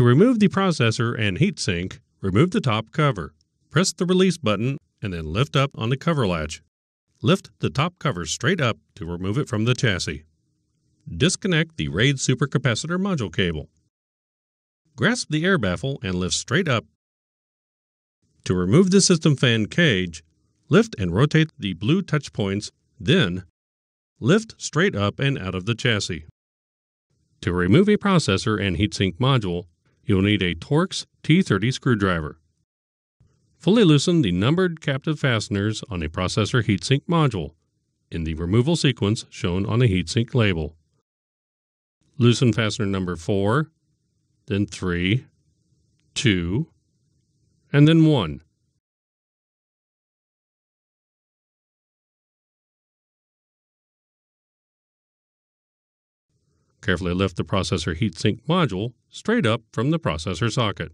To remove the processor and heatsink, remove the top cover. Press the release button and then lift up on the cover latch. Lift the top cover straight up to remove it from the chassis. Disconnect the RAID supercapacitor module cable. Grasp the air baffle and lift straight up. To remove the system fan cage, lift and rotate the blue touch points, then lift straight up and out of the chassis. To remove a processor and heatsink module, you'll need a Torx T30 screwdriver. Fully loosen the numbered captive fasteners on a processor heatsink module in the removal sequence shown on the heatsink label. Loosen fastener number 4, then 3, 2, and then 1. Carefully lift the processor heatsink module straight up from the processor socket.